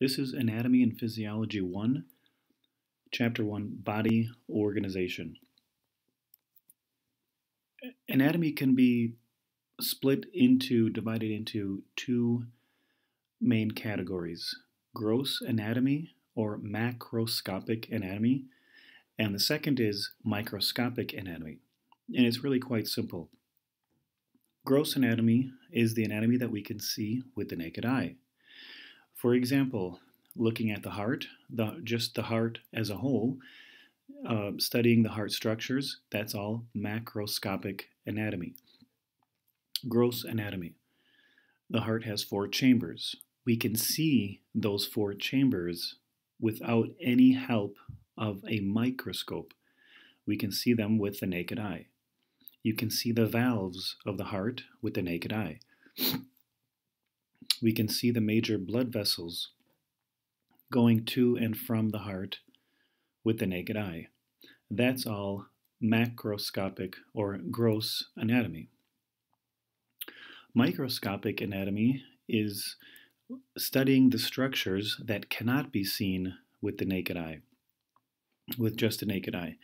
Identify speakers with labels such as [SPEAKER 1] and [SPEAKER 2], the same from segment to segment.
[SPEAKER 1] This is Anatomy and Physiology 1, Chapter 1 Body Organization. Anatomy can be split into, divided into two main categories gross anatomy or macroscopic anatomy, and the second is microscopic anatomy. And it's really quite simple. Gross anatomy is the anatomy that we can see with the naked eye. For example, looking at the heart, the, just the heart as a whole, uh, studying the heart structures, that's all macroscopic anatomy. Gross anatomy. The heart has four chambers. We can see those four chambers without any help of a microscope. We can see them with the naked eye. You can see the valves of the heart with the naked eye we can see the major blood vessels going to and from the heart with the naked eye. That's all macroscopic or gross anatomy. Microscopic anatomy is studying the structures that cannot be seen with the naked eye, with just the naked eye,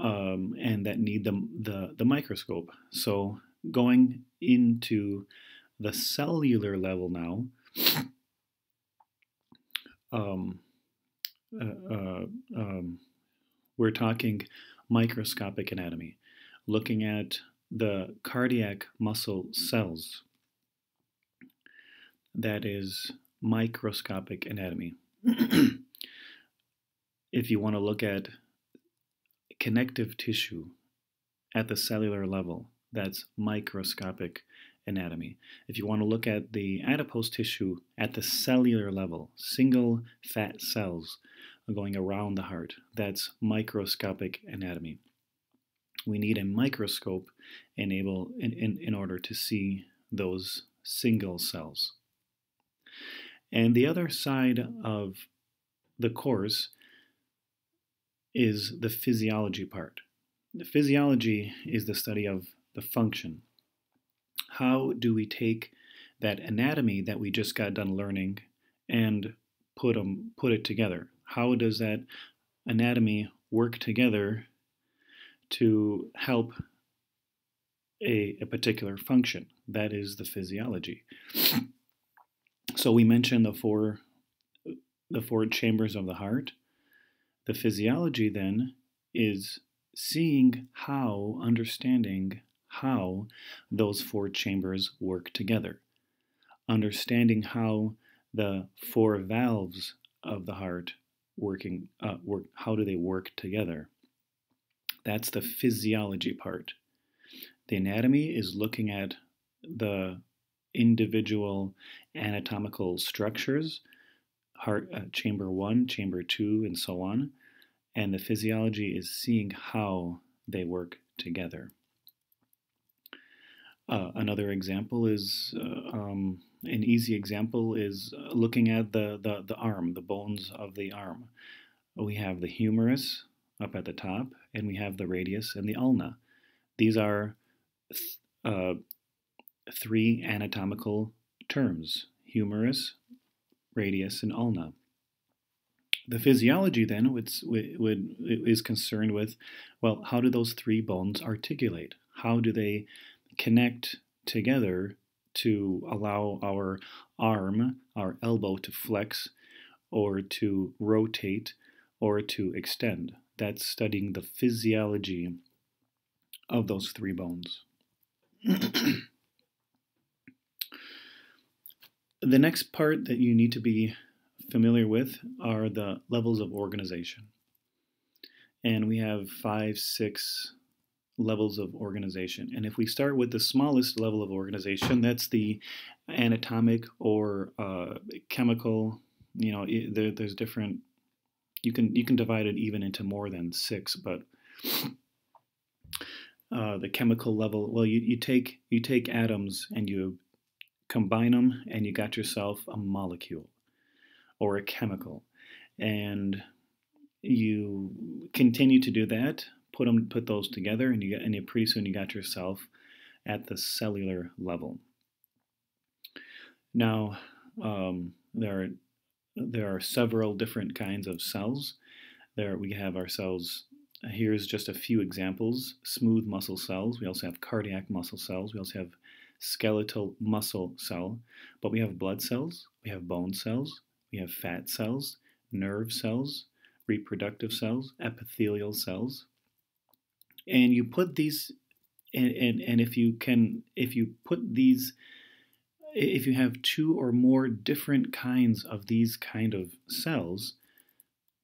[SPEAKER 1] um, and that need the, the, the microscope. So going into the cellular level now, um, uh, uh, um, we're talking microscopic anatomy, looking at the cardiac muscle cells. That is microscopic anatomy. if you want to look at connective tissue at the cellular level, that's microscopic anatomy. If you want to look at the adipose tissue at the cellular level, single fat cells going around the heart, that's microscopic anatomy. We need a microscope enable, in, in, in order to see those single cells. And the other side of the course is the physiology part. The physiology is the study of the function, how do we take that anatomy that we just got done learning and put them put it together? How does that anatomy work together to help a, a particular function? That is the physiology. So we mentioned the four the four chambers of the heart. The physiology then is seeing how, understanding how those four chambers work together, understanding how the four valves of the heart working uh, work how do they work together that's the physiology part. The anatomy is looking at the individual anatomical structures heart uh, chamber 1 chamber 2 and so on and the physiology is seeing how they work together uh, another example is uh, um, an easy example is uh, looking at the, the, the arm, the bones of the arm. We have the humerus up at the top, and we have the radius and the ulna. These are th uh, three anatomical terms humerus, radius, and ulna. The physiology then would, would, is concerned with well, how do those three bones articulate? How do they connect together to allow our arm, our elbow to flex or to rotate or to extend. That's studying the physiology of those three bones. the next part that you need to be familiar with are the levels of organization. And we have five, six levels of organization. And if we start with the smallest level of organization, that's the anatomic or uh, chemical. You know, there, there's different. You can you can divide it even into more than six, but uh, the chemical level. Well, you, you take you take atoms and you combine them, and you got yourself a molecule or a chemical, and you continue to do that put them put those together and you get and you, pretty soon you got yourself at the cellular level now um, there are there are several different kinds of cells. There we have our cells. Here's just a few examples: smooth muscle cells. We also have cardiac muscle cells. We also have skeletal muscle cell. But we have blood cells. We have bone cells. We have fat cells, nerve cells, reproductive cells, epithelial cells. And you put these, and, and, and if you can, if you put these, if you have two or more different kinds of these kind of cells,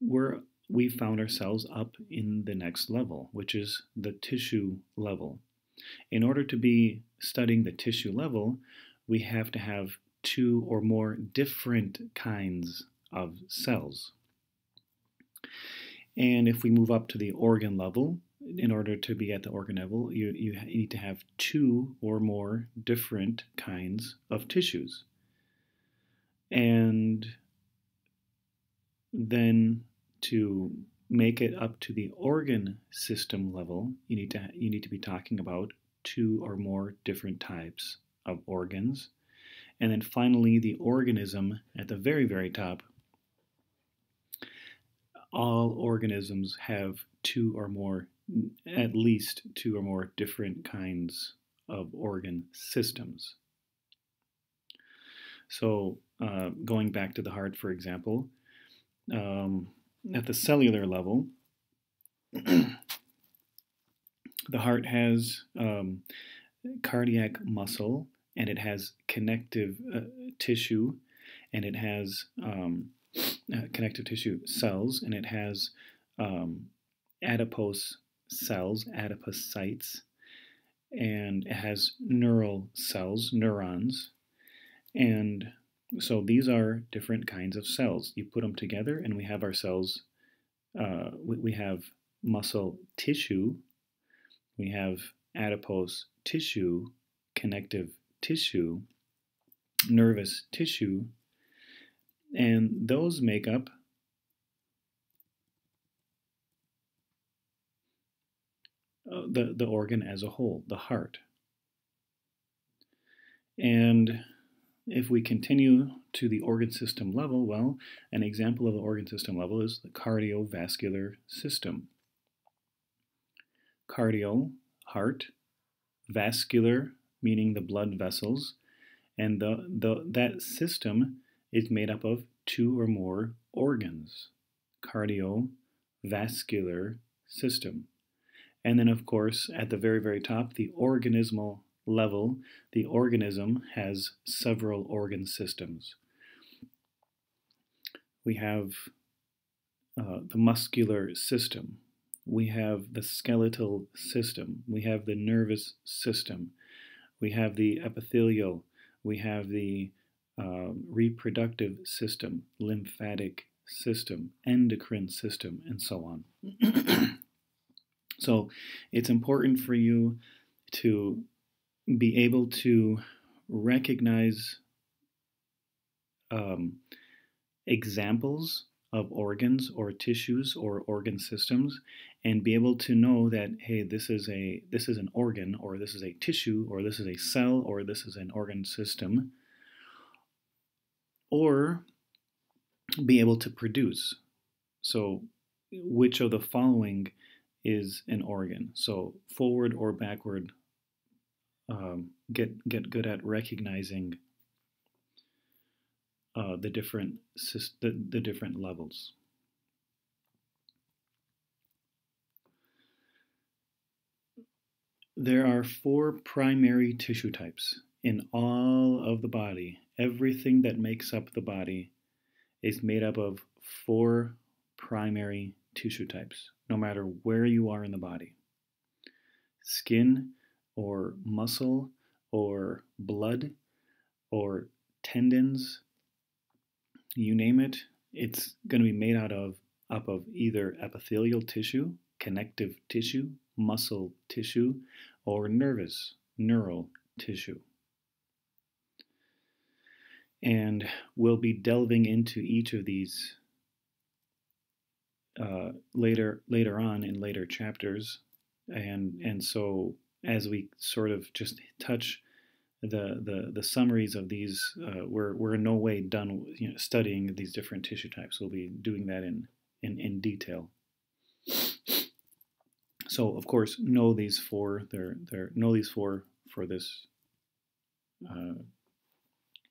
[SPEAKER 1] we're, we found ourselves up in the next level, which is the tissue level. In order to be studying the tissue level, we have to have two or more different kinds of cells. And if we move up to the organ level, in order to be at the organ level, you, you need to have two or more different kinds of tissues. And then to make it up to the organ system level, you need to you need to be talking about two or more different types of organs. And then finally the organism at the very very top all organisms have two or more, at least two or more different kinds of organ systems. So, uh, going back to the heart, for example, um, at the cellular level, the heart has um, cardiac muscle and it has connective uh, tissue and it has um, uh, connective tissue cells, and it has um, adipose cells, adipocytes, and it has neural cells, neurons, and so these are different kinds of cells. You put them together, and we have our cells. Uh, we, we have muscle tissue, we have adipose tissue, connective tissue, nervous tissue, and those make up uh, the, the organ as a whole, the heart. And if we continue to the organ system level, well, an example of the organ system level is the cardiovascular system. Cardio, heart, vascular, meaning the blood vessels, and the, the, that system is made up of two or more organs, cardiovascular system. And then, of course, at the very, very top, the organismal level, the organism has several organ systems. We have uh, the muscular system, we have the skeletal system, we have the nervous system, we have the epithelial, we have the uh, reproductive system, lymphatic system, endocrine system, and so on. so it's important for you to be able to recognize um, examples of organs or tissues or organ systems and be able to know that hey this is a this is an organ or this is a tissue or this is a cell or this is an organ system or be able to produce. So, which of the following is an organ? So, forward or backward, um, get get good at recognizing uh, the different the, the different levels. There are four primary tissue types in all of the body everything that makes up the body is made up of four primary tissue types, no matter where you are in the body. Skin, or muscle, or blood, or tendons, you name it, it's going to be made out of up of either epithelial tissue, connective tissue, muscle tissue, or nervous, neural tissue. And we'll be delving into each of these uh, later later on in later chapters, and and so as we sort of just touch the the, the summaries of these, uh, we're, we're in no way done you know, studying these different tissue types. We'll be doing that in, in, in detail. So of course, know these four. They're, they're know these four for this uh,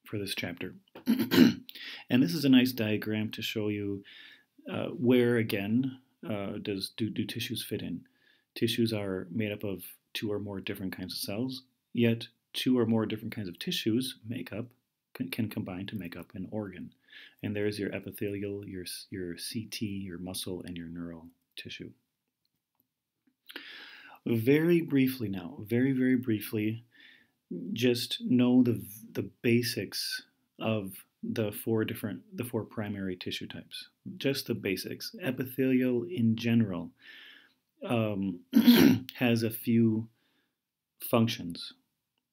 [SPEAKER 1] for this chapter. and this is a nice diagram to show you uh, where again uh, does do, do tissues fit in. Tissues are made up of two or more different kinds of cells, yet two or more different kinds of tissues make up can, can combine to make up an organ. And there's your epithelial, your your CT, your muscle, and your neural tissue. Very briefly now, very very briefly, just know the the basics of the four different the four primary tissue types. Just the basics. Epithelial in general um, has a few functions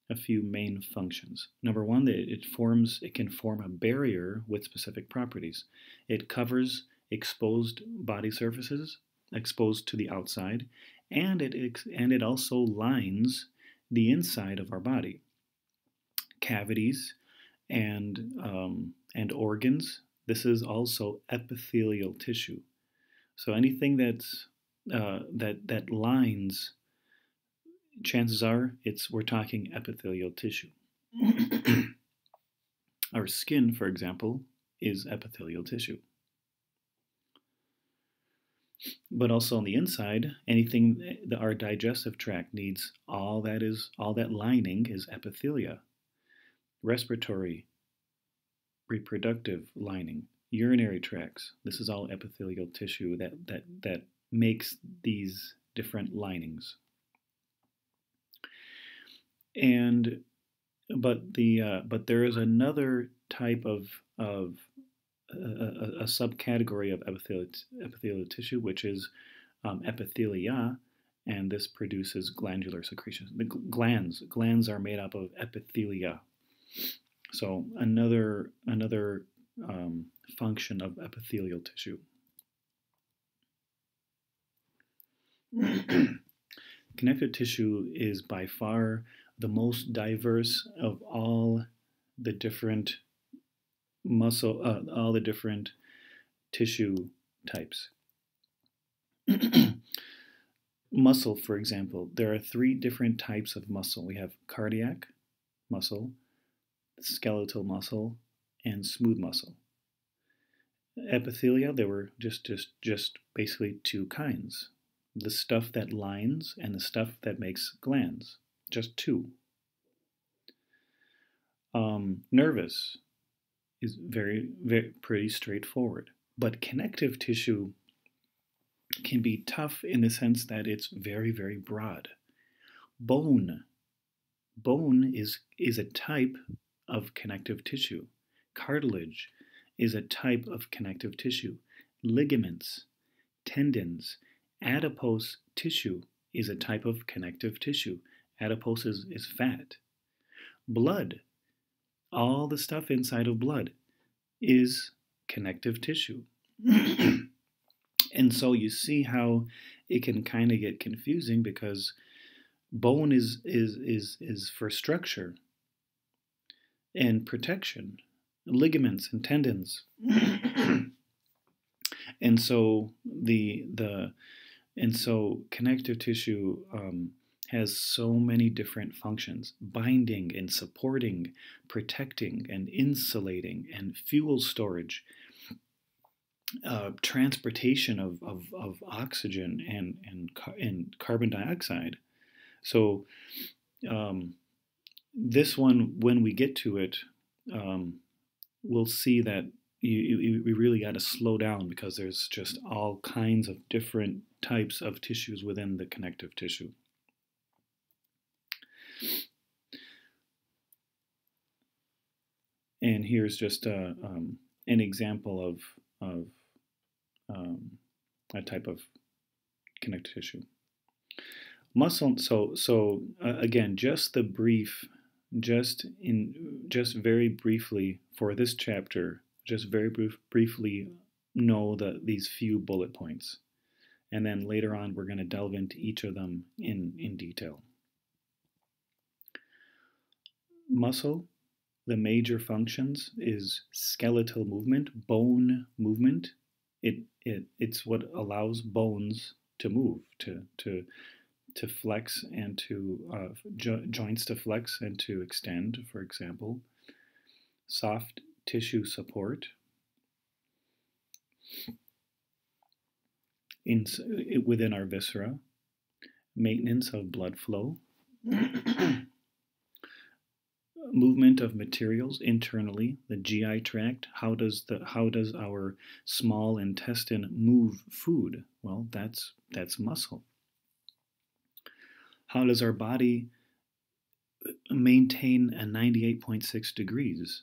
[SPEAKER 1] a few main functions. Number one that it forms it can form a barrier with specific properties. It covers exposed body surfaces exposed to the outside and it and it also lines the inside of our body. Cavities and, um, and organs. This is also epithelial tissue. So anything that's, uh, that, that lines, chances are it's, we're talking epithelial tissue. Our skin, for example, is epithelial tissue. But also on the inside, anything that our digestive tract needs, all that is, all that lining is epithelia respiratory, reproductive lining, urinary tracts. This is all epithelial tissue that, that, that makes these different linings. And but the uh, but there is another type of of uh, a, a, subcategory of epithelial, epithelial tissue, which is um, epithelia, and this produces glandular secretions. The glands glands are made up of epithelia, so another another um, function of epithelial tissue. Connective tissue is by far the most diverse of all the different muscle, uh, all the different tissue types. muscle, for example, there are three different types of muscle. We have cardiac muscle, skeletal muscle, and smooth muscle. Epithelia, there were just, just, just basically two kinds. The stuff that lines and the stuff that makes glands. Just two. Um, nervous is very, very pretty straightforward. But connective tissue can be tough in the sense that it's very, very broad. Bone. Bone is, is a type of connective tissue. Cartilage is a type of connective tissue. Ligaments, tendons, adipose tissue is a type of connective tissue. Adipose is, is fat. Blood, all the stuff inside of blood is connective tissue. and so you see how it can kind of get confusing because bone is is is is for structure and protection, ligaments and tendons. and so the the and so connective tissue um, has so many different functions binding and supporting protecting and insulating and fuel storage uh, transportation of, of, of oxygen and, and, and carbon dioxide so um, this one, when we get to it, um, we'll see that you, you, we really got to slow down because there's just all kinds of different types of tissues within the connective tissue. And here's just a, um, an example of, of um, a type of connective tissue. Muscle, so, so uh, again, just the brief just in just very briefly for this chapter, just very brief, briefly know the, these few bullet points. And then later on, we're going to delve into each of them in, in detail. muscle, the major functions is skeletal movement, bone movement. It, it, it's what allows bones to move, to, to, to flex and to uh, jo- joints to flex and to extend, for example. Soft tissue support. In, within our viscera, maintenance of blood flow, movement of materials internally, the GI tract. How does the how does our small intestine move food? Well, that's that's muscle. How does our body maintain a 98.6 degrees?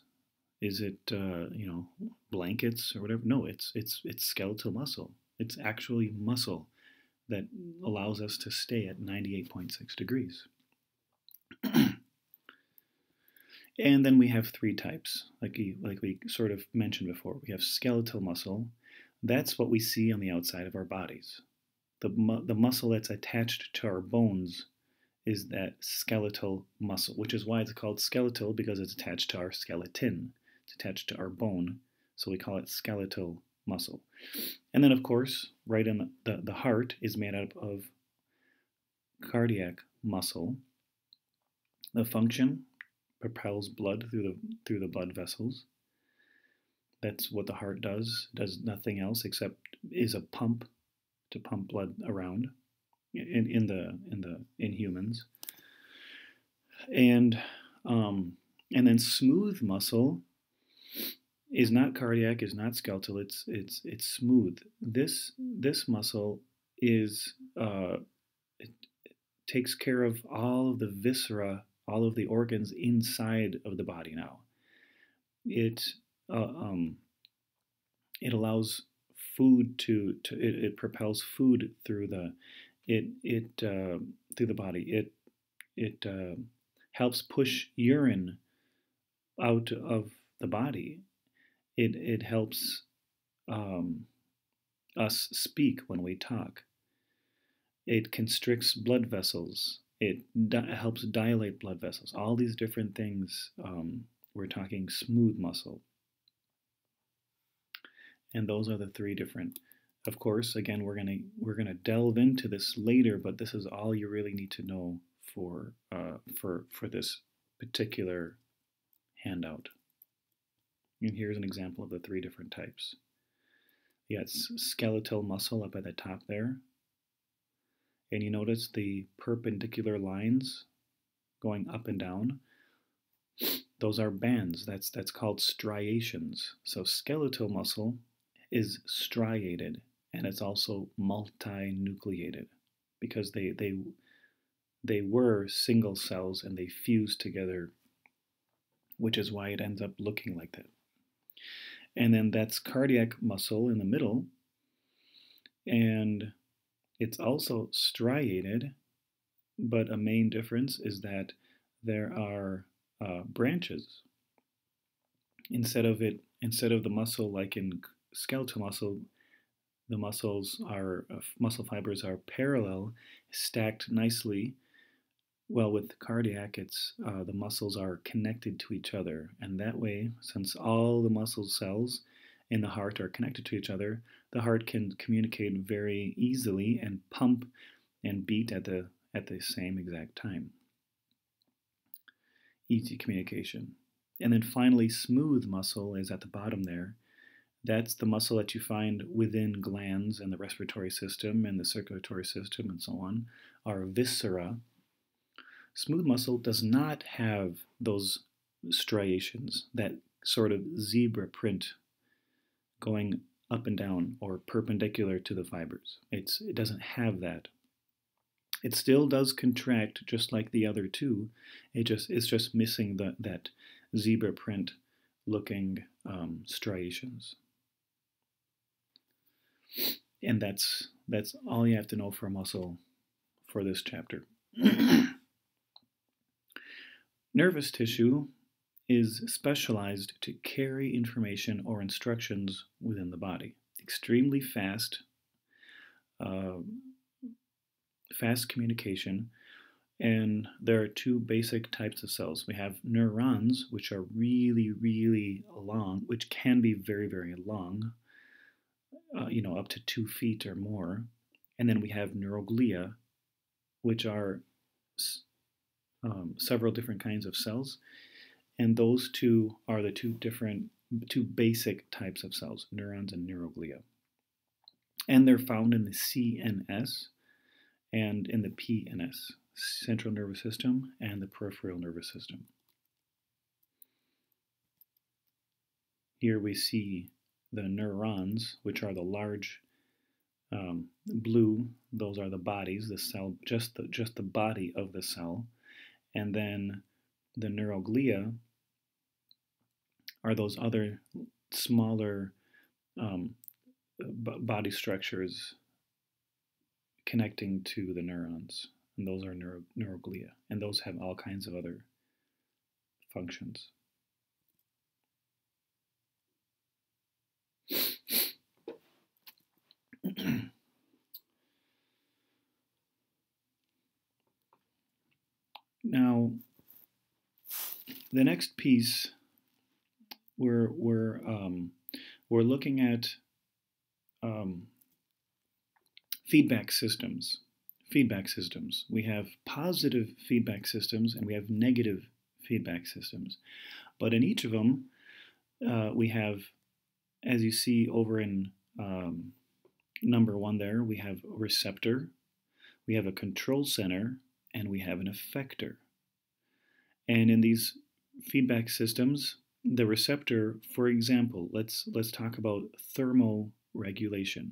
[SPEAKER 1] Is it uh, you know blankets or whatever? No, it's it's it's skeletal muscle. It's actually muscle that allows us to stay at 98.6 degrees. And then we have three types, like we, like we sort of mentioned before. We have skeletal muscle. That's what we see on the outside of our bodies. The, mu- the muscle that's attached to our bones is that skeletal muscle, which is why it's called skeletal because it's attached to our skeleton. It's attached to our bone, so we call it skeletal muscle. And then, of course, right in the, the, the heart is made up of cardiac muscle. The function propels blood through the through the blood vessels. That's what the heart does. Does nothing else except is a pump to pump blood around in, in the in the in humans. And um, and then smooth muscle is not cardiac, is not skeletal. It's it's it's smooth. This this muscle is uh, it, takes care of all of the viscera all of the organs inside of the body now. It uh, um, it allows food to, to it, it, propels food through the it it uh, through the body. It it uh, helps push urine out of the body. It it helps um, us speak when we talk. It constricts blood vessels it di- helps dilate blood vessels. All these different things. Um, we're talking smooth muscle. And those are the three different. Of course, again, we're gonna we're gonna delve into this later, but this is all you really need to know for uh, for for this particular handout. And here's an example of the three different types. Yes, skeletal muscle up at the top there and you notice the perpendicular lines going up and down. Those are bands. That's that's called striations. So skeletal muscle is striated and it's also multinucleated because they they they were single cells and they fused together, which is why it ends up looking like that. And then that's cardiac muscle in the middle. And it's also striated, but a main difference is that there are uh, branches. Instead of it, instead of the muscle like in skeletal muscle, the muscles are uh, muscle fibers are parallel, stacked nicely. Well, with cardiac, it's uh, the muscles are connected to each other, and that way, since all the muscle cells in the heart are connected to each other, the heart can communicate very easily and pump and beat at the at the same exact time. Easy communication. And then finally, smooth muscle is at the bottom there. That's the muscle that you find within glands and the respiratory system and the circulatory system and so on, our viscera. Smooth muscle does not have those striations, that sort of zebra print going up and down or perpendicular to the fibers. It's, it doesn't have that. It still does contract just like the other two. It just it's just missing the, that zebra print looking um, striations. And that's that's all you have to know for muscle for this chapter. Nervous tissue is specialized to carry information or instructions within the body. Extremely fast, uh, fast communication, And there are two basic types of cells. We have neurons, which are really, really long, which can be very, very long, uh, you know, up to two feet or more. And then we have neuroglia, which are um, several different kinds of cells. And those two are the two different, two basic types of cells, neurons and neuroglia. And they're found in the CNS and in the PNS, central nervous system and the peripheral nervous system. Here we see the neurons, which are the large um, blue, those are the bodies, the cell, just the, just the body of the cell. And then the neuroglia are those other smaller um, body structures connecting to the neurons. And those are neuro neuroglia. And those have all kinds of other functions. now, the next piece we're we're um, we're looking at um, feedback systems. Feedback systems. We have positive feedback systems and we have negative feedback systems. But in each of them, uh, we have, as you see over in um, number one there, we have a receptor, we have a control center, and we have an effector. And in these feedback systems, the receptor, for example, let's let's talk about thermoregulation,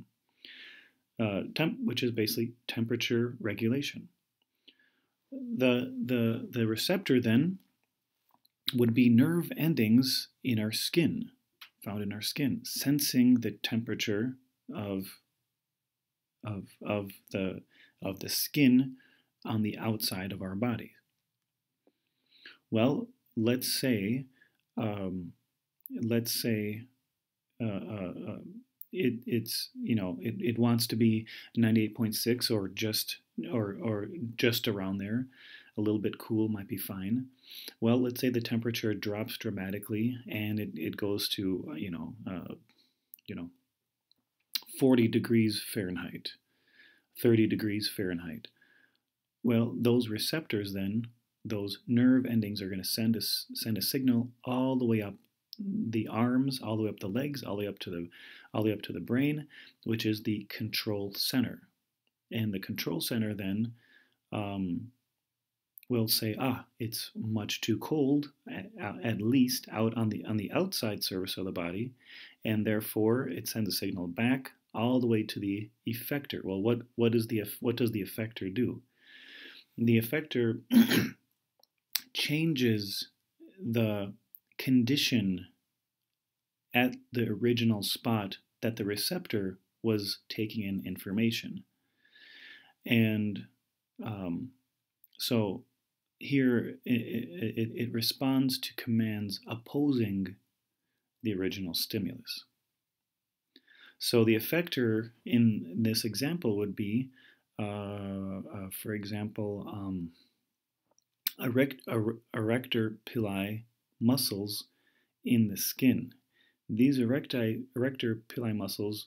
[SPEAKER 1] uh, temp, which is basically temperature regulation. The the the receptor then would be nerve endings in our skin, found in our skin, sensing the temperature of of of the of the skin on the outside of our body. Well, let's say um, let's say uh, uh, uh, it, it's you know it, it wants to be 98.6 or just or or just around there a little bit cool might be fine well let's say the temperature drops dramatically and it, it goes to uh, you know uh, you know 40 degrees fahrenheit 30 degrees fahrenheit well those receptors then those nerve endings are going to send a, send a signal all the way up the arms, all the way up the legs, all the way up to the all the way up to the brain, which is the control center. And the control center then um, will say, ah, it's much too cold, at, at least out on the on the outside surface of the body, and therefore it sends a signal back all the way to the effector. Well, what what is the what does the effector do? The effector changes the condition at the original spot that the receptor was taking in information. And um, so here it, it, it, responds to commands opposing the original stimulus. So the effector in this example would be, uh, uh, for example, um, erect, er, erector pili muscles in the skin. These erecti, erector pili muscles,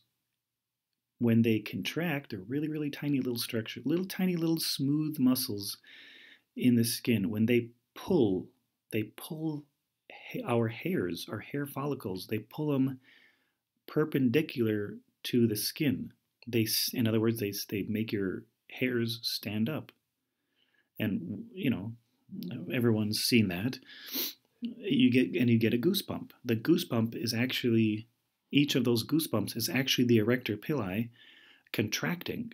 [SPEAKER 1] when they contract, they're really, really tiny little structure, little tiny little smooth muscles in the skin. When they pull, they pull our hairs, our hair follicles, they pull them perpendicular to the skin. They, in other words, they, they make your hairs stand up. And, you know, everyone's seen that. You get and you get a goosebump. The goosebump is actually each of those goosebumps is actually the erector pili contracting,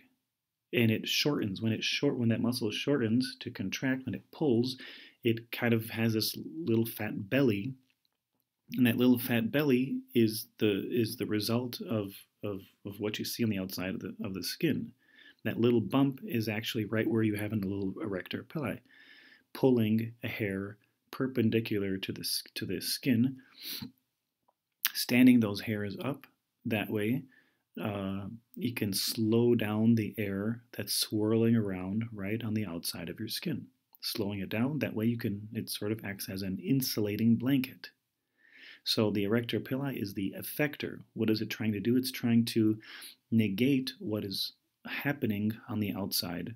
[SPEAKER 1] and it shortens when it short when that muscle shortens to contract when it pulls. It kind of has this little fat belly, and that little fat belly is the is the result of of, of what you see on the outside of the of the skin. That little bump is actually right where you have in the little erector pili pulling a hair perpendicular to the, to the skin, standing those hairs up that way. Uh, you can slow down the air that's swirling around right on the outside of your skin. slowing it down. That way you can, it sort of acts as an insulating blanket. So the erector pili is the effector. What is it trying to do? It's trying to negate what is happening on the outside.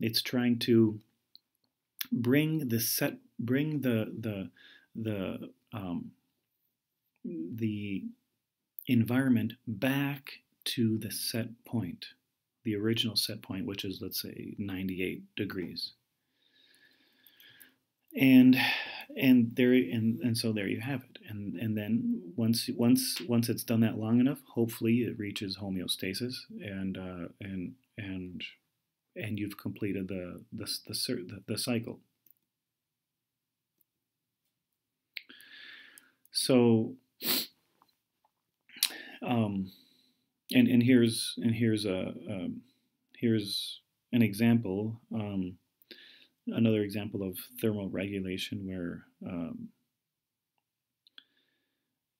[SPEAKER 1] It's trying to bring the set, bring the the the um, the environment back to the set point, the original set point, which is let's say 98 degrees. And and there and, and so there you have it. And and then once once once it's done that long enough, hopefully it reaches homeostasis and uh, and and and you've completed the the the, the, the cycle. So um, and and here's and here's a um, here's an example. Um, another example of thermal regulation where um,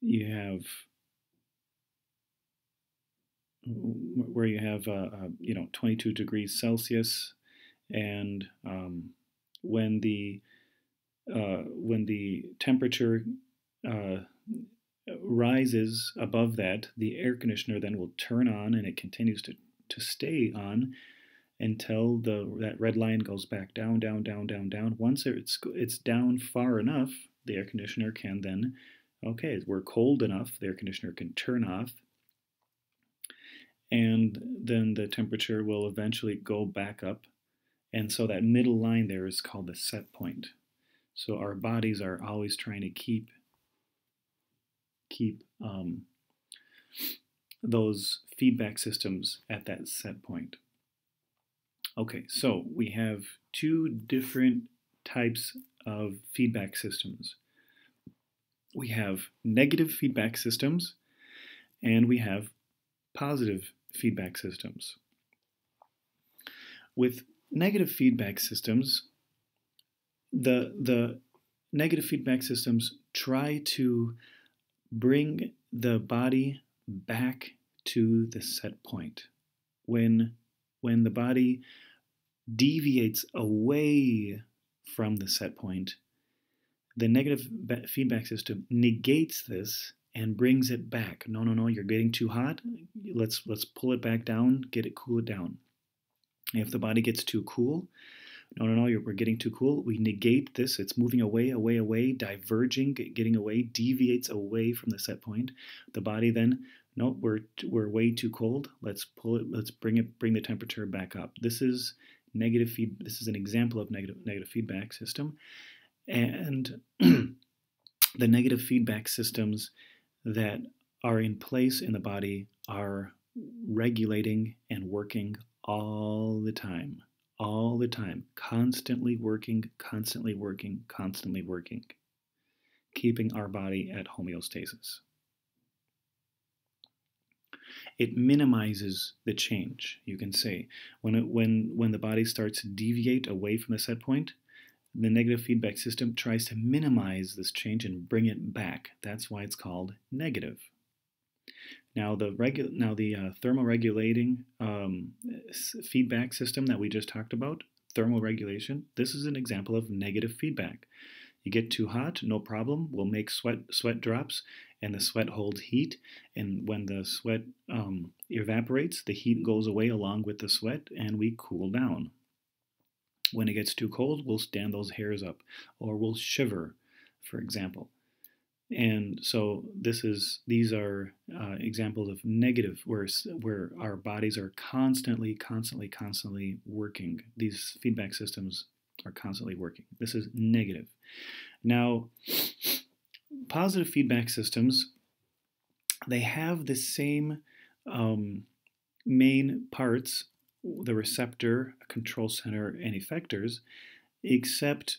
[SPEAKER 1] you have where you have uh, uh, you know 22 degrees Celsius, and um, when the uh, when the temperature uh, rises above that, the air conditioner then will turn on and it continues to, to stay on until the that red line goes back down, down, down, down, down. Once it's it's down far enough, the air conditioner can then, okay, we're cold enough, the air conditioner can turn off, and then the temperature will eventually go back up. And so that middle line there is called the set point. So our bodies are always trying to keep keep um, those feedback systems at that set point. Okay, so we have two different types of feedback systems. We have negative feedback systems and we have positive feedback systems. With negative feedback systems, the, the negative feedback systems try to bring the body back to the set point. When, when the body deviates away from the set point, the negative feedback system negates this and brings it back. No, no, no, you're getting too hot. Let's let's pull it back down, get it cool it down. If the body gets too cool, no, no, no, we're getting too cool. We negate this. It's moving away, away, away, diverging, getting away, deviates away from the set point. The body then, no, we're we're way too cold. Let's pull it. Let's bring it, bring the temperature back up. This is negative feed. This is an example of negative negative feedback system, and the negative feedback systems that are in place in the body are regulating and working all the time all the time, constantly working, constantly working, constantly working, keeping our body at homeostasis. It minimizes the change, you can say. When, it, when, when the body starts to deviate away from the set point, the negative feedback system tries to minimize this change and bring it back. That's why it's called negative. Now the regu- now the uh, thermoregulating um, feedback system that we just talked about, thermal regulation. This is an example of negative feedback. You get too hot, no problem. We'll make sweat sweat drops, and the sweat holds heat. And when the sweat um, evaporates, the heat goes away along with the sweat, and we cool down. When it gets too cold, we'll stand those hairs up, or we'll shiver, for example. And so this is these are uh, examples of negative where where our bodies are constantly, constantly, constantly working. These feedback systems are constantly working. This is negative. Now, positive feedback systems they have the same um, main parts: the receptor, control center, and effectors, except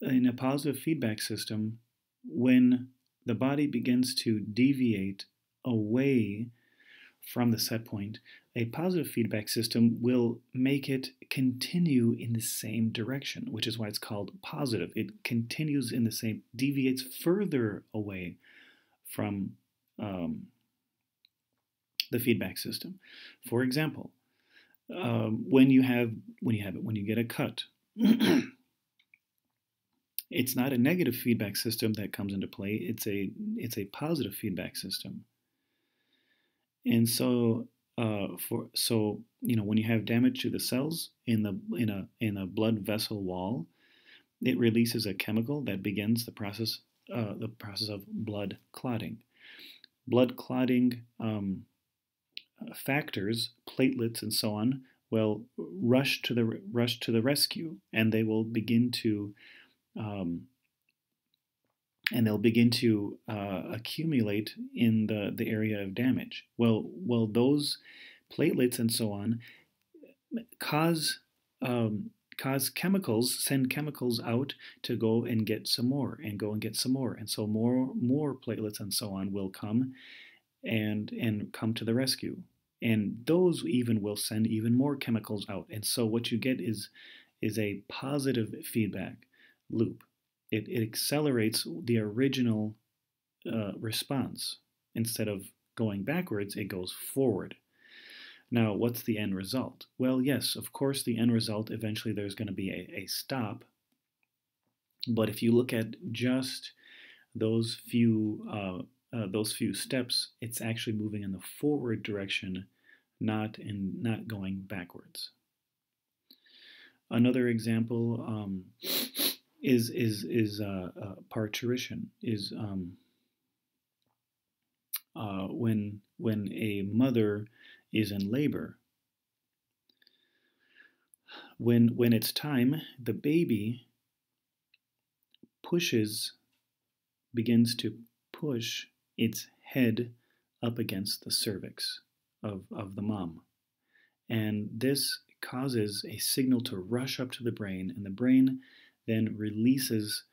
[SPEAKER 1] in a positive feedback system when the body begins to deviate away from the set point, a positive feedback system will make it continue in the same direction, which is why it's called positive. It continues in the same, deviates further away from um, the feedback system. For example, um, when you have when you have it when you get a cut it's not a negative feedback system that comes into play. It's a it's a positive feedback system. And so uh, for so you know when you have damage to the cells in the in a in a blood vessel wall, it releases a chemical that begins the process uh, the process of blood clotting. Blood clotting um, factors, platelets, and so on will rush to the rush to the rescue, and they will begin to um, and they'll begin to uh, accumulate in the, the area of damage. Well, well, those platelets and so on cause um, cause chemicals send chemicals out to go and get some more and go and get some more, and so more more platelets and so on will come and and come to the rescue, and those even will send even more chemicals out, and so what you get is is a positive feedback loop. It, it accelerates the original uh, response. Instead of going backwards, it goes forward. Now, what's the end result? Well, yes, of course, the end result, eventually there's going to be a, a stop. But if you look at just those few uh, uh, those few steps, it's actually moving in the forward direction, not in not going backwards. Another example um, is is is uh, uh, parturition is um, uh, when when a mother is in labor. When when it's time, the baby pushes begins to push its head up against the cervix of, of the mom. And this causes a signal to rush up to the brain, and the brain then releases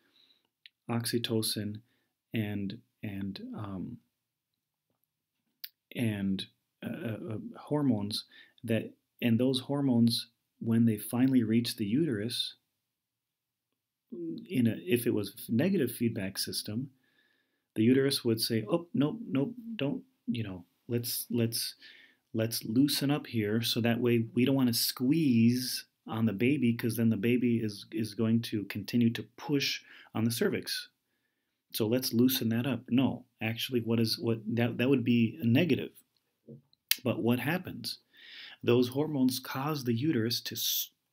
[SPEAKER 1] oxytocin and and um, and uh, uh, uh, hormones that and those hormones when they finally reach the uterus in a if it was negative feedback system the uterus would say oh nope nope don't you know let's let's let's loosen up here so that way we don't want to squeeze on the baby because then the baby is is going to continue to push on the cervix. So let's loosen that up. No, actually, what is what that that would be a negative. But what happens? Those hormones cause the uterus to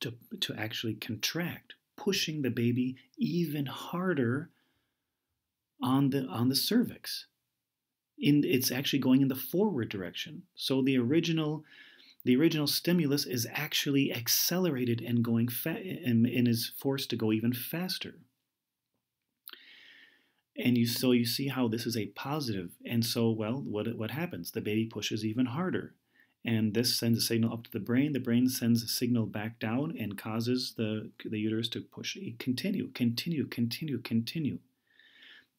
[SPEAKER 1] to to actually contract, pushing the baby even harder on the on the cervix. In it's actually going in the forward direction. So the original the original stimulus is actually accelerated and going and, and is forced to go even faster. And you so you see how this is a positive. And so, well, what what happens? The baby pushes even harder. And this sends a signal up to the brain. The brain sends a signal back down and causes the, the uterus to push, continue, continue, continue, continue.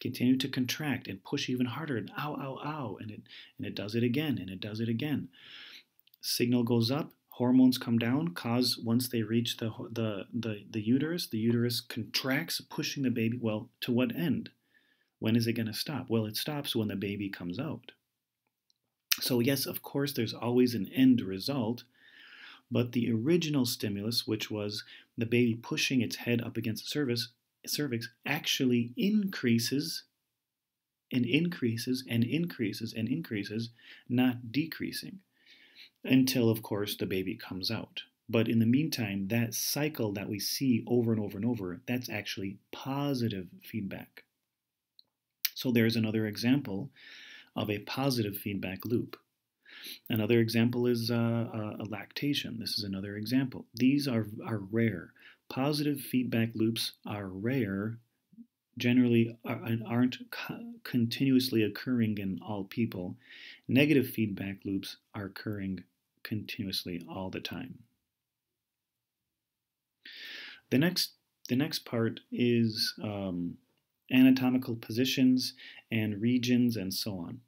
[SPEAKER 1] Continue to contract and push even harder and ow, ow, ow. And it, and it does it again and it does it again signal goes up, hormones come down, cause once they reach the, the, the, the uterus, the uterus contracts, pushing the baby. Well, to what end? When is it going to stop? Well, it stops when the baby comes out. So, yes, of course, there's always an end result, but the original stimulus, which was the baby pushing its head up against the cervix, cervix actually increases and increases and increases and increases, not decreasing until, of course, the baby comes out. But in the meantime, that cycle that we see over and over and over, that's actually positive feedback. So there's another example of a positive feedback loop. Another example is uh, uh, a lactation. This is another example. These are, are rare. Positive feedback loops are rare, generally aren't continuously occurring in all people. Negative feedback loops are occurring continuously all the time. The next, the next part is um, anatomical positions and regions and so on.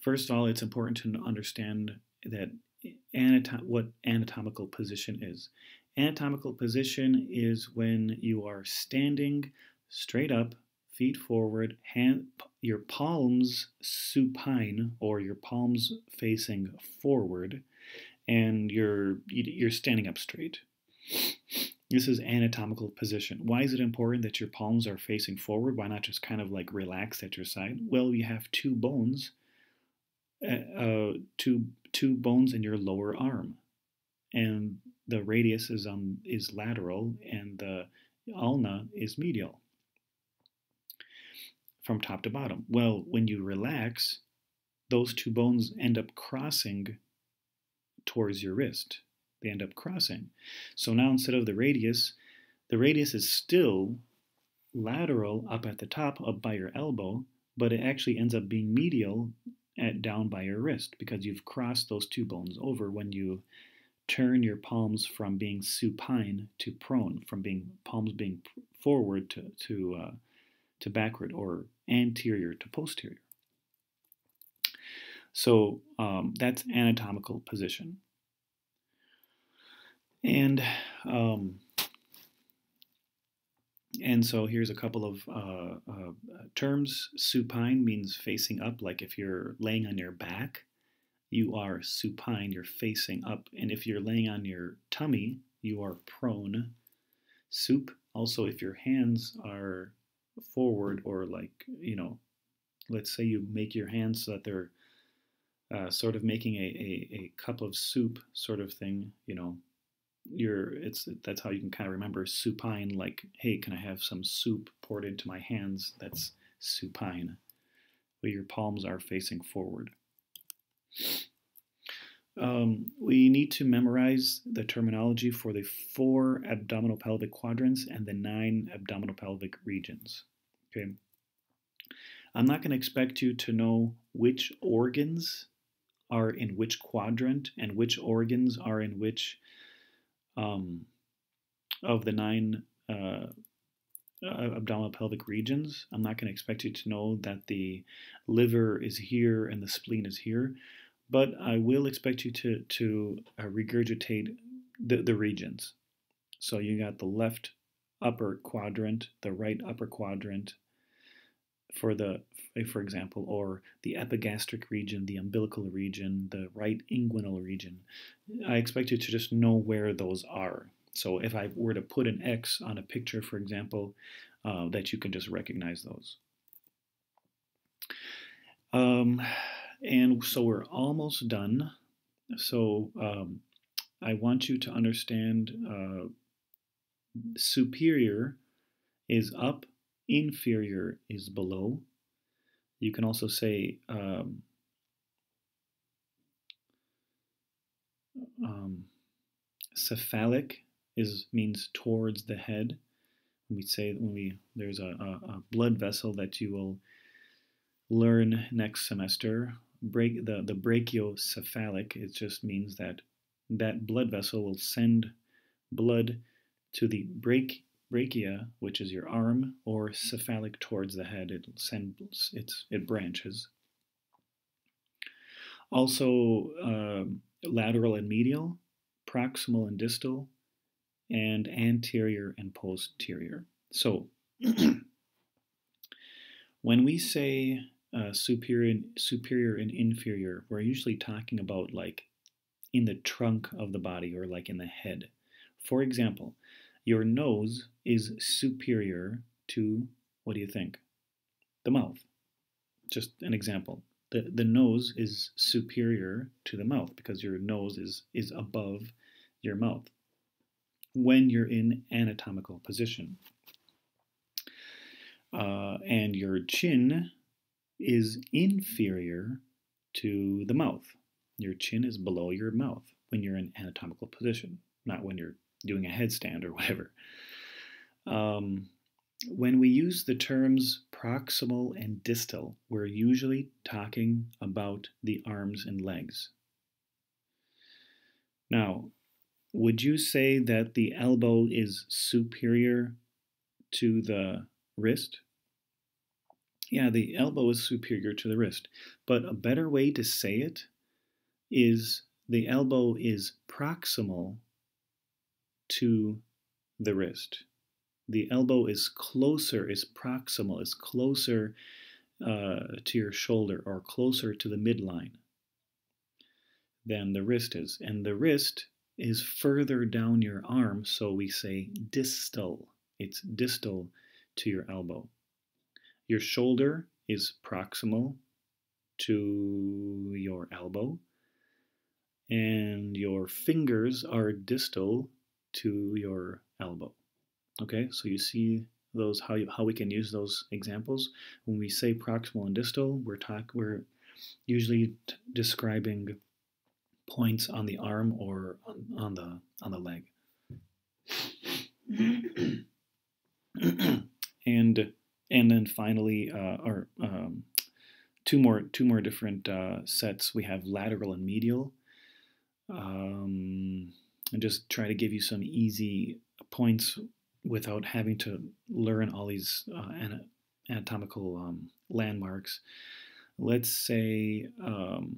[SPEAKER 1] First of all, it's important to understand that anatom- what anatomical position is. Anatomical position is when you are standing straight up feet forward, hand, your palms supine or your palms facing forward, and you're you're standing up straight. This is anatomical position. Why is it important that your palms are facing forward? Why not just kind of like relaxed at your side? Well, you have two bones, uh, uh, two two bones in your lower arm, and the radius is on is lateral, and the ulna is medial from top to bottom. Well, when you relax, those two bones end up crossing towards your wrist they end up crossing. So now instead of the radius, the radius is still lateral up at the top, up by your elbow, but it actually ends up being medial at down by your wrist because you've crossed those two bones over when you turn your palms from being supine to prone, from being palms being forward to to uh, to backward or anterior to posterior. So um, that's anatomical position. And um, and so here's a couple of uh, uh, terms. Supine means facing up, like if you're laying on your back, you are supine, you're facing up. And if you're laying on your tummy, you are prone. Soup, also, if your hands are forward or like, you know, let's say you make your hands so that they're uh, sort of making a, a, a cup of soup sort of thing, you know, you're it's that's how you can kind of remember supine like hey can i have some soup poured into my hands? That's supine. But your palms are facing forward. Um, we need to memorize the terminology for the four abdominal pelvic quadrants and the nine abdominal pelvic regions okay i'm not going to expect you to know which organs are in which quadrant and which organs are in which um, of the nine uh, uh, abdominal pelvic regions. I'm not going to expect you to know that the liver is here and the spleen is here, but I will expect you to, to uh, regurgitate the, the regions. So you got the left upper quadrant, the right upper quadrant, for the for example, or the epigastric region, the umbilical region, the right inguinal region. I expect you to just know where those are. So if I were to put an X on a picture, for example, uh, that you can just recognize those. Um, and so we're almost done. So um, I want you to understand uh, superior is up inferior is below. You can also say um, um, cephalic is means towards the head. We say when we there's a, a, a blood vessel that you will learn next semester. Break the the brachiocephalic. It just means that that blood vessel will send blood to the brach brachia, which is your arm, or cephalic towards the head. It sends it's it branches. Also, uh, lateral and medial, proximal and distal, and anterior and posterior. So, when we say uh, superior, superior and inferior, we're usually talking about like in the trunk of the body or like in the head. For example, your nose is superior to, what do you think? The mouth. Just an example. The, the nose is superior to the mouth because your nose is, is above your mouth when you're in anatomical position. Uh, and your chin is inferior to the mouth. Your chin is below your mouth when you're in anatomical position, not when you're doing a headstand or whatever. Um, when we use the terms proximal and distal, we're usually talking about the arms and legs. Now, would you say that the elbow is superior to the wrist? Yeah, the elbow is superior to the wrist, but a better way to say it is the elbow is proximal to the wrist. The elbow is closer, is proximal, is closer uh, to your shoulder or closer to the midline than the wrist is. And the wrist is further down your arm, so we say distal. It's distal to your elbow. Your shoulder is proximal to your elbow, and your fingers are distal to your elbow. Okay, so you see those how you, how we can use those examples when we say proximal and distal. We're talk we're usually describing points on the arm or on, on the on the leg. and and then finally, uh, or um, two more two more different uh, sets. We have lateral and medial. Um, and just try to give you some easy points without having to learn all these uh, anatomical um, landmarks. Let's say, um,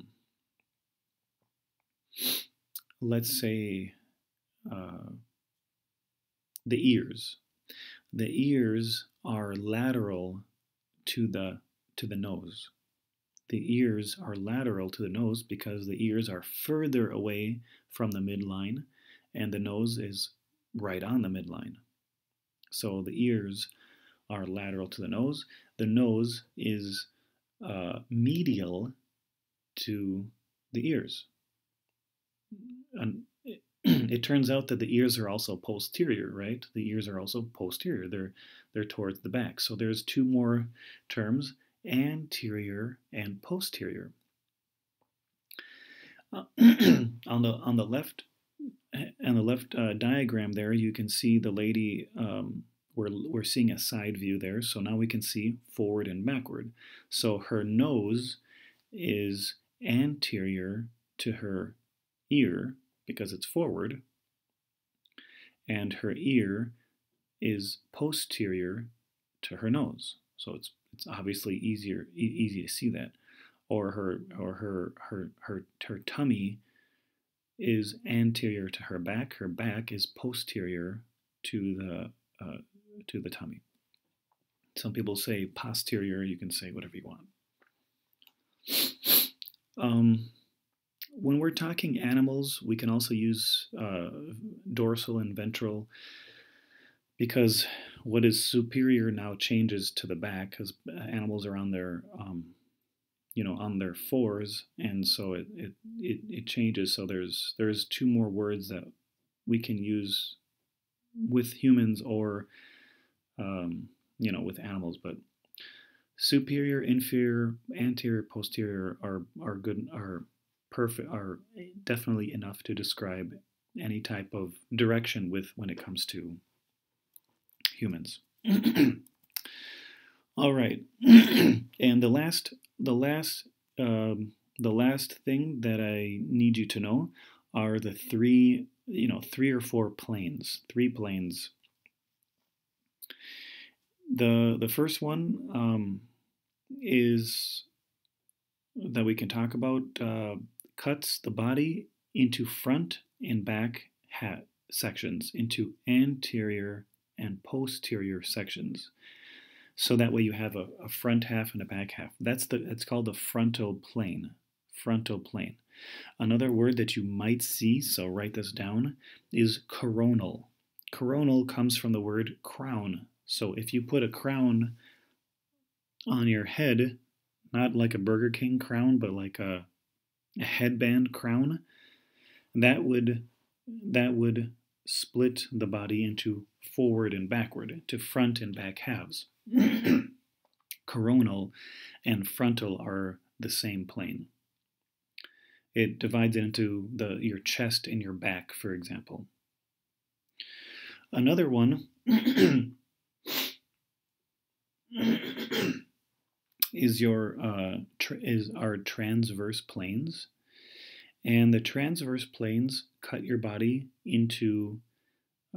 [SPEAKER 1] let's say uh, the ears. The ears are lateral to the to the nose. The ears are lateral to the nose because the ears are further away from the midline and the nose is right on the midline. So the ears are lateral to the nose. The nose is uh, medial to the ears. And it, it turns out that the ears are also posterior, right? The ears are also posterior. They're they're towards the back. So there's two more terms, anterior and posterior. Uh, on the on the left on the left uh, diagram there, you can see the lady, um, we're, we're seeing a side view there, so now we can see forward and backward. So her nose is anterior to her ear because it's forward, and her ear is posterior to her nose. So it's it's obviously easier e easy to see that. Or her or her her her her tummy is anterior to her back. Her back is posterior to the uh, to the tummy. Some people say posterior. You can say whatever you want. Um, when we're talking animals, we can also use uh, dorsal and ventral because what is superior now changes to the back because animals are on their um, you know on their fours and so it, it it it changes. So there's there's two more words that we can use with humans or um, you know with animals but superior inferior anterior posterior are are good are perfect are definitely enough to describe any type of direction with when it comes to humans all right. And the last the last um, the last thing that I need you to know are the three you know three or four planes three planes. The the first one um, is that we can talk about uh, cuts the body into front and back hat sections into anterior and posterior sections so that way you have a, a front half and a back half. That's the it's called the frontal plane. Frontal plane. Another word that you might see, so write this down, is coronal. Coronal comes from the word crown. So if you put a crown on your head, not like a Burger King crown, but like a, a headband crown, that would that would split the body into forward and backward, to front and back halves. Coronal and frontal are the same plane. It divides it into the, your chest and your back, for example. Another one is your uh, is our transverse planes, and the transverse planes cut your body into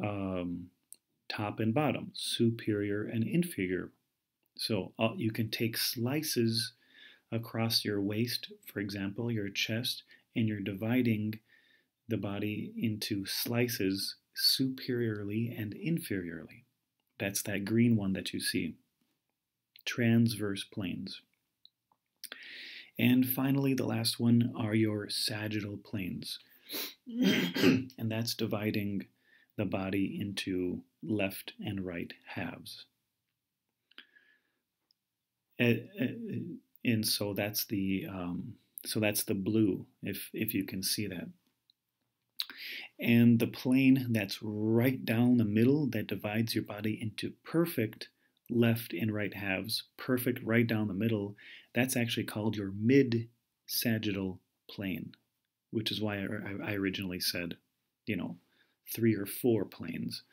[SPEAKER 1] um, top and bottom, superior and inferior. So uh, you can take slices across your waist, for example, your chest, and you're dividing the body into slices superiorly and inferiorly. That's that green one that you see. Transverse planes. And finally, the last one are your sagittal planes. and that's dividing the body into left and right halves. And, so that's the um, so that's the blue, if if you can see that. And the plane that's right down the middle that divides your body into perfect left and right halves, perfect right down the middle, that's actually called your mid sagittal plane, which is why I, I originally said, you know, three or four planes.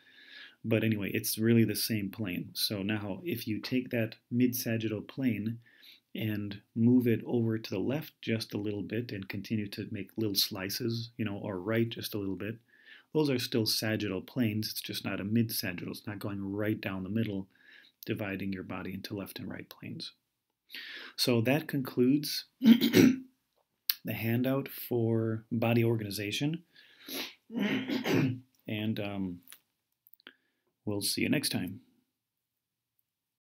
[SPEAKER 1] But anyway, it's really the same plane. So now if you take that mid-sagittal plane and move it over to the left just a little bit and continue to make little slices, you know, or right just a little bit, those are still sagittal planes. It's just not a mid-sagittal. It's not going right down the middle, dividing your body into left and right planes. So that concludes the handout for body organization. and um, we'll see you next time.